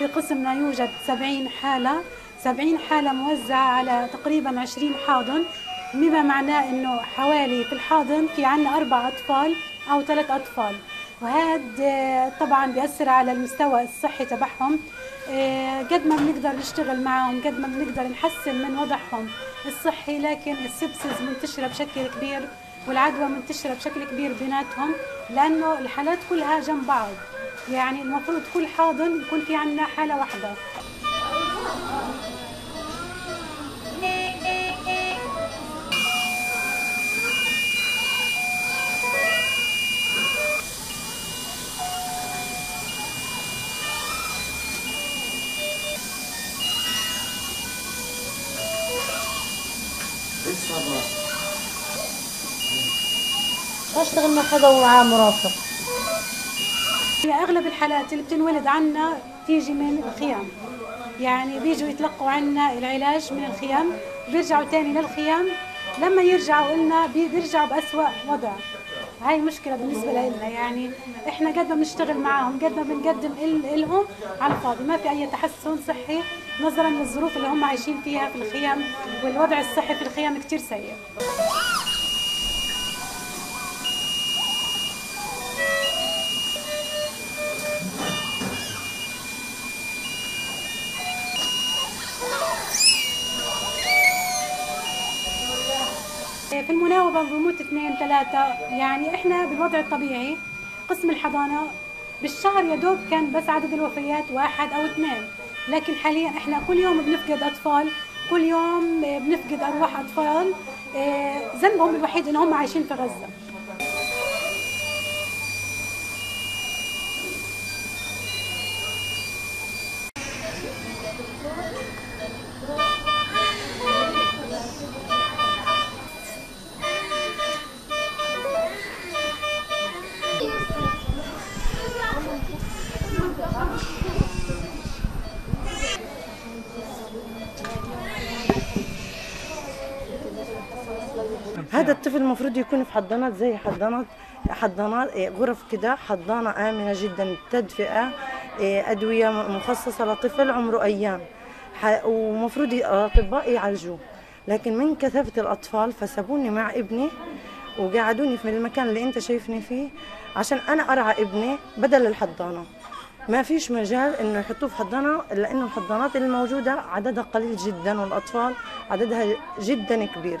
في قسمنا يوجد 70 حالة. 70 حالة موزعة على تقريبا 20 حاضن. بما معناه إنه حوالي في الحاضن في عنا أربع أطفال أو ثلاث أطفال. وهذا طبعا بيأثر على المستوى الصحي تبعهم. آه، قد ما بنقدر نشتغل معهم قد ما بنقدر نحسن من وضعهم الصحي لكن السبسز منتشرة بشكل كبير والعدوى منتشرة بشكل كبير بيناتهم لأنه الحالات كلها جنب بعض. يعني المفروض كل حاضن يكون في عندنا حالة واحدة. اشتغل مع حدا ومعاه مرافق هي أغلب الحالات اللي بتنولد عنا تيجي من الخيام. يعني بيجوا يتلقوا عنا العلاج من الخيام بيرجعوا تاني للخيام. لما يرجعوا لنا بي- بيرجعوا بأسوأ وضع. هاي مشكلة بالنسبة لنا يعني إحنا قد ما بنشتغل معاهم قد ما بنقدم لهم على الفاضي ما في أي تحسن صحي نظرا للظروف اللي هم عايشين فيها في الخيام والوضع الصحي في الخيام كتير سيء. في المناوبة بموت اثنين ثلاثة يعني إحنا بالوضع الطبيعي قسم الحضانة بالشهر يا دوب كان بس عدد الوفيات واحد أو اثنين. لكن حاليا إحنا كل يوم بنفقد أطفال كل يوم بنفقد أرواح أطفال. آه، ذنبهم الوحيد إن هم عايشين في غزة. هذا الطفل المفروض يكون في حضانات زي حضانات حضانات إيه، غرف كده حضانة آمنة جدا تدفئة إيه، أدوية مخصصة لطفل عمره أيام. ح- ومفروض الأطباء يعالجوه. لكن من كثافة الأطفال فسابوني مع ابني وقعدوني في المكان اللي أنت شايفني فيه عشان أنا أرعى ابني بدل الحضانة. ما فيش مجال انه يحطوه في حضانة لأنه الحضانات الموجوده عددها قليل جدا والأطفال عددها جدا كبير.